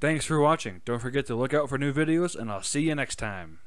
Thanks for watching. Don't forget to look out for new videos, and I'll see you next time.